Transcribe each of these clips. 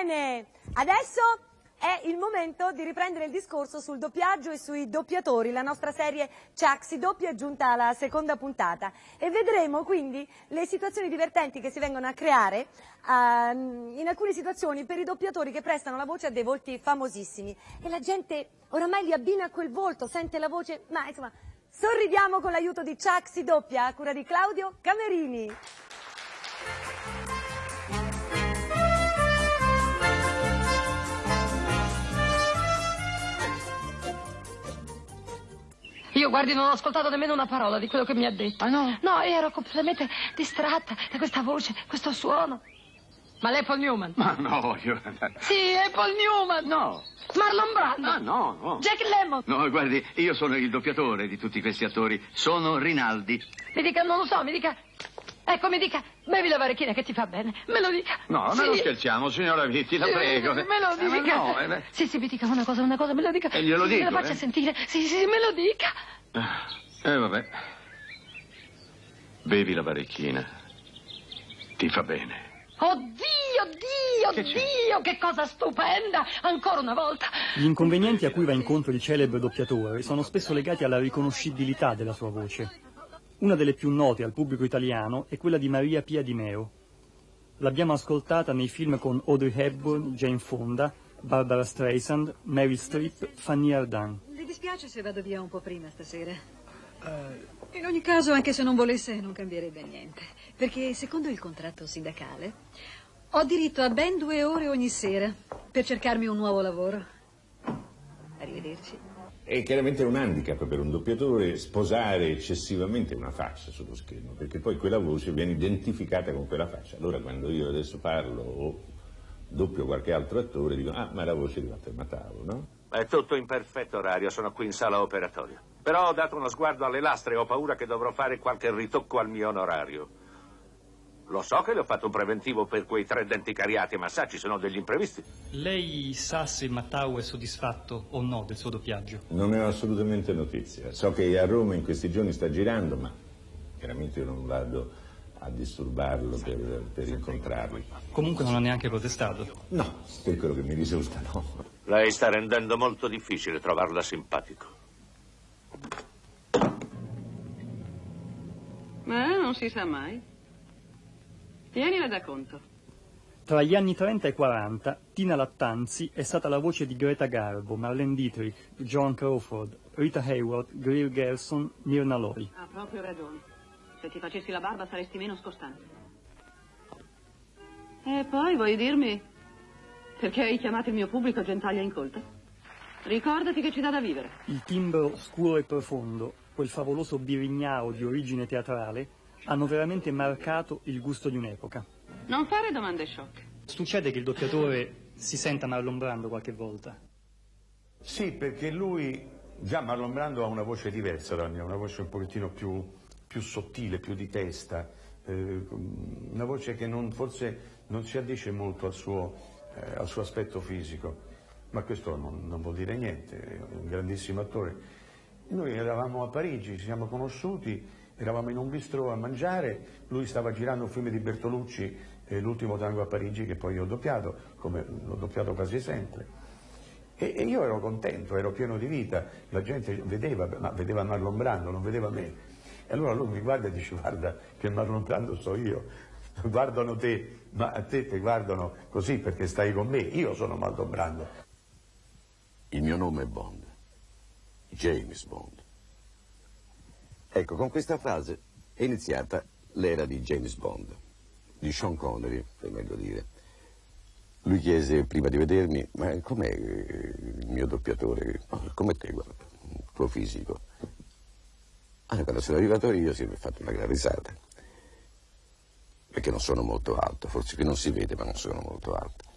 Bene, adesso è il momento di riprendere il discorso sul doppiaggio e sui doppiatori. La nostra serie Chuck si doppia è giunta alla seconda puntata e vedremo quindi le situazioni divertenti che si vengono a creare uh, in alcune situazioni per i doppiatori che prestano la voce a dei volti famosissimi e la gente oramai li abbina a quel volto, sente la voce, ma insomma sorridiamo con l'aiuto di Chuck si doppia a cura di Claudio Camerini. Io, guardi, non ho ascoltato nemmeno una parola di quello che mi ha detto. Ah, no? No, ero completamente distratta da questa voce, questo suono. Ma lei è Paul Newman? Ma no, io... Sì, è Paul Newman. No. Marlon Brando. Ah, no, no. Jack Lemmon. No, guardi, io sono il doppiatore di tutti questi attori. Sono Rinaldi. Mi dica, non lo so, mi dica... Ecco, mi dica, bevi la varechina che ti fa bene. Me lo dica. No, sì. non scherziamo, signora Vitti, la sì, prego. Me lo dica. Eh, no, eh, sì, sì, mi dica una cosa, una cosa, me lo dica. E glielo sì, dico, Me la faccia eh? sentire. Sì, sì, me lo dica. Eh, vabbè. Bevi la varechina. Ti fa bene. Oddio, Dio, Che? Dio, che cosa stupenda! Ancora una volta. Gli inconvenienti a cui va incontro il celebre doppiatore sono spesso legati alla riconoscibilità della sua voce. Una delle più note al pubblico italiano è quella di Maria Pia Di Meo. L'abbiamo ascoltata nei film con Audrey Hepburn, Jane Fonda, Barbara Streisand, Meryl Streep, Fanny Ardant. Mi dispiace se vado via un po' prima stasera. In ogni caso, anche se non volesse, non cambierebbe niente. Perché secondo il contratto sindacale ho diritto a ben due ore ogni sera per cercarmi un nuovo lavoro. Arrivederci. È chiaramente un handicap per un doppiatore sposare eccessivamente una faccia sullo schermo, perché poi quella voce viene identificata con quella faccia. Allora quando io adesso parlo o doppio qualche altro attore, dico, ah, ma la voce di Walter Matthau, no? È tutto in perfetto orario, sono qui in sala operatoria. Però ho dato uno sguardo alle lastre e ho paura che dovrò fare qualche ritocco al mio onorario. Lo so che le ho fatto un preventivo per quei tre denti cariati, ma sa, ci sono degli imprevisti. Lei sa se Mattau è soddisfatto o no del suo doppiaggio? Non ne ho assolutamente notizia. So che a Roma in questi giorni sta girando, ma chiaramente io non vado a disturbarlo per, per incontrarlo. Comunque non ha neanche protestato. No, per quello che mi risulta, no. Lei sta rendendo molto difficile trovarla simpatico. Ma non si sa mai. Tienila da conto. Tra gli anni 30 e 40, Tina Lattanzi è stata la voce di Greta Garbo, Marlene Dietrich, John Crawford, Rita Hayworth, Greer Gerson, Myrna Loy. Ha proprio ragione. Se ti facessi la barba saresti meno scostante. E poi vuoi dirmi perché hai chiamato il mio pubblico gentaglia incolta? Ricordati che ci dà da vivere. Il timbro scuro e profondo, quel favoloso birignao di origine teatrale, hanno veramente marcato il gusto di un'epoca. Non fare domande sciocche. Succede che il doppiatore si senta Marlon Brando qualche volta. Sì, perché lui, già Marlon Brando ha una voce diversa da mia, una voce un pochettino più, più sottile, più di testa, eh, una voce che non, forse non si addice molto al suo, eh, al suo aspetto fisico, ma questo non, non vuol dire niente, è un grandissimo attore. Noi eravamo a Parigi, ci siamo conosciuti, eravamo in un bistrò a mangiare, lui stava girando un film di Bertolucci, eh, L'ultimo tango a Parigi, che poi ho doppiato, come l'ho doppiato quasi sempre. E, e io ero contento, ero pieno di vita, la gente vedeva, ma vedeva Marlon Brando, non vedeva me. E allora lui mi guarda e dice, guarda che Marlon Brando so io, guardano te, ma a te ti guardano così perché stai con me, io sono Marlon Brando. Il mio nome è Bond, James Bond. Ecco, con questa frase è iniziata l'era di James Bond, di Sean Connery, per meglio dire. Lui chiese prima di vedermi, ma com'è eh, il mio doppiatore? "Oh, come te, guarda, il tuo fisico. Allora, quando sono arrivato io si è fatto una gran risata, perché non sono molto alto, forse qui non si vede, ma non sono molto alto.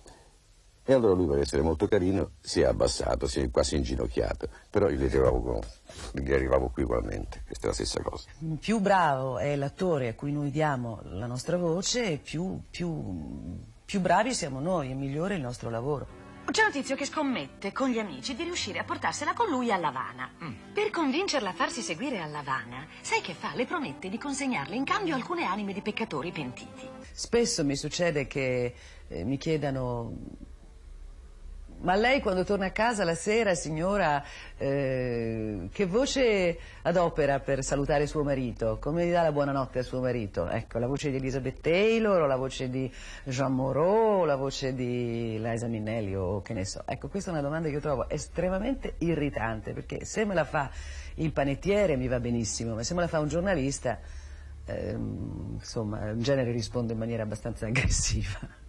E allora lui, per essere molto carino, si è abbassato, si è quasi inginocchiato, però io gli arrivavo, gli arrivavo qui ugualmente, questa è la stessa cosa. più bravo è l'attore a cui noi diamo la nostra voce, più, più, più bravi siamo noi, e migliore il nostro lavoro. C'è un tizio che scommette con gli amici di riuscire a portarsela con lui a Lavana. Per convincerla a farsi seguire a Lavana, sai che fa? Le promette di consegnarle in cambio alcune anime di peccatori pentiti. Spesso mi succede che eh, mi chiedano Ma lei quando torna a casa la sera, signora, eh, che voce adopera per salutare suo marito? Come gli dà la buonanotte a suo marito? Ecco, la voce di Elizabeth Taylor o la voce di Jean Moreau o la voce di Liza Minnelli o che ne so. Ecco, questa è una domanda che io trovo estremamente irritante perché se me la fa il panettiere mi va benissimo, ma se me la fa un giornalista, ehm, insomma, in genere rispondo in maniera abbastanza aggressiva.